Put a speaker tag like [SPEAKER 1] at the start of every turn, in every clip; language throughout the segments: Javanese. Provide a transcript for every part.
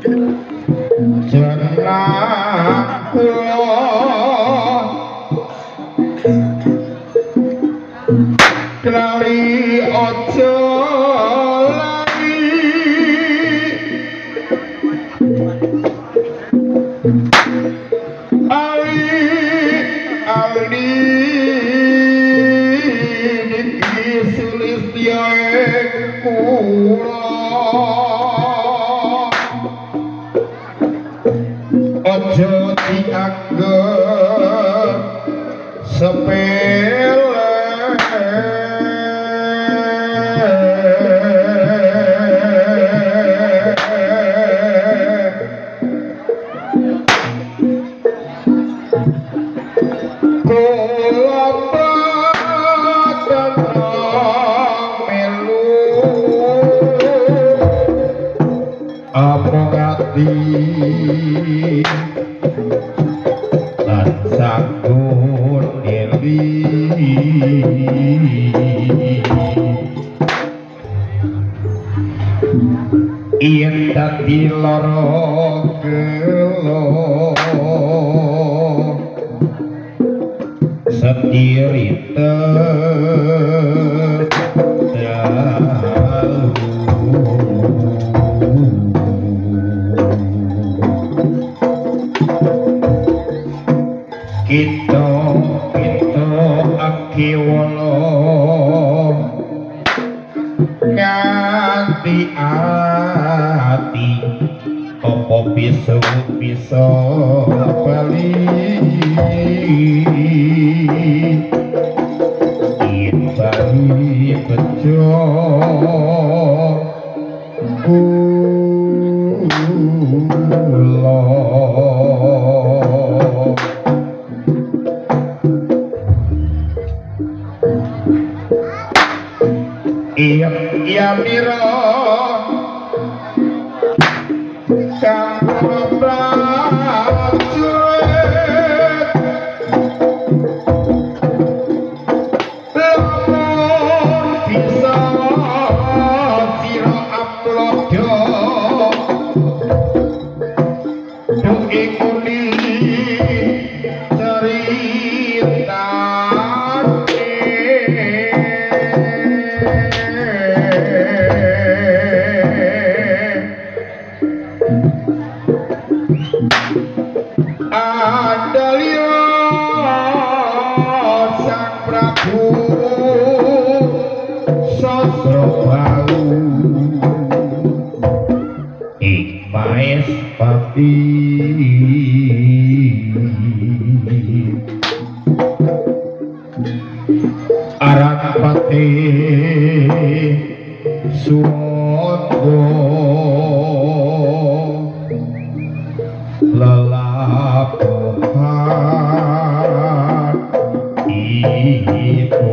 [SPEAKER 1] kula kelari aja ngati lan sampun eli yen dadi lara gelo setirite kita kita akiwala. Nganti ati apa bisa bisa bali Ibari bejo E a, e a Ikmais Pati Arapati Sumogo lelapuhan itu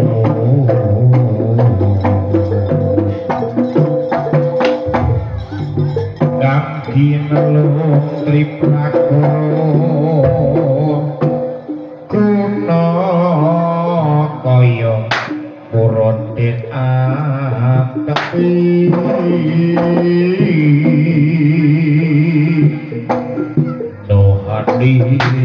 [SPEAKER 1] Thank you.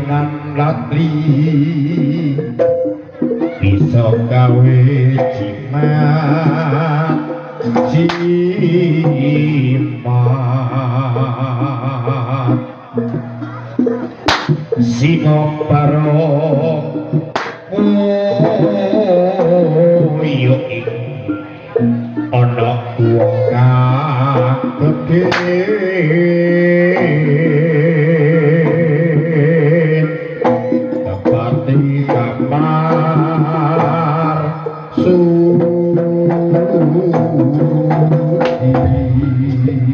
[SPEAKER 1] Pakulinan latri bisa gawe jimat jimat Sinoparo